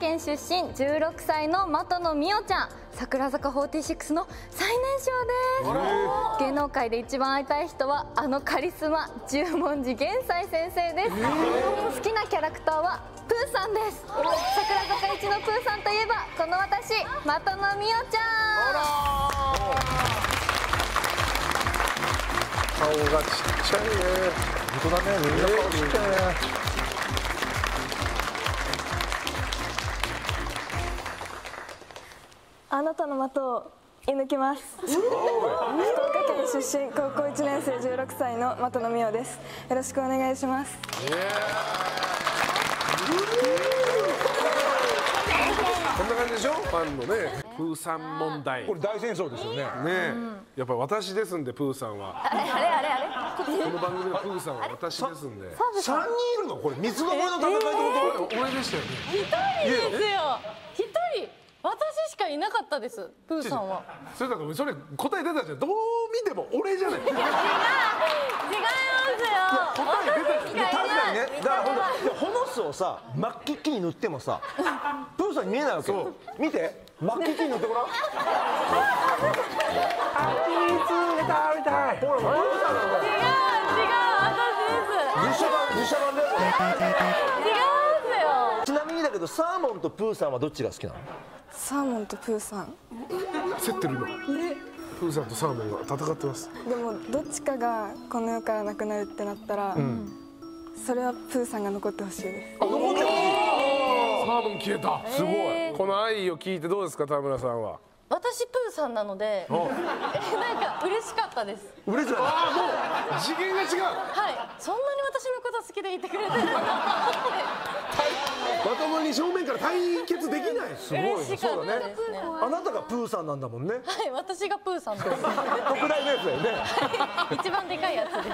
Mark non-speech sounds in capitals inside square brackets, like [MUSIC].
県出身16歳の的野美桜ちゃん桜坂46の最年少です。芸能界で一番会いたい人はあのカリスマ十文字玄斎先生です。好きなキャラクターはプーさんです。桜坂一のプーさんといえばこの私的野美桜ちゃ顔がちっちゃいね。本当だね。みんな顔ちっちゃいねあなたの的を射抜きます。福岡県出身高校1年生16歳の的野美桜です。よろしくお願いします。こんな感じでしょ？ファンのね。プーさん問題。これ大戦争ですよね。ねえ。やっぱり私ですんでプーさんはんあれ。あれあれこの番組のプーさんは私ですんで。三人いるの？これ三つどもえの戦いってこ俺でしたよね。ですよいなかったですプーさんは。それだからそれ答え出たじゃん。どう見ても俺じゃない。違いますよ。答え出たじゃん。と確かにね。だからほんとホモスをさ真っ黄々に塗ってもさプーさんに見えないわけ。見て。真っ黄々に塗ってごらん。ほらプーさんなんだよ。違う違う私です。実写版実写版だよ違いますよ。ちなみにだけどサーモンとプーさんはどっちが好きなの？サーモンとプーさん。競ってるの。プーさんとサーモンが戦ってます。でもどっちかがこの世からなくなるってなったら、それはプーさんが残ってほしいです。サーモン消えた。すごい。この愛を聞いてどうですか田村さんは？私プーさんなのでえ [LAUGHS] なんか嬉しかったです。嬉しい次元が違う。はい。そんなに私のこと好きでいてくれてる [LAUGHS] のまともに正面から対決できない。すごい。嬉しかったそうだね。あなたがプーさんなんだもんね。はい私がプーさんです。[LAUGHS] 特大のやつだよね。一番でかいやつです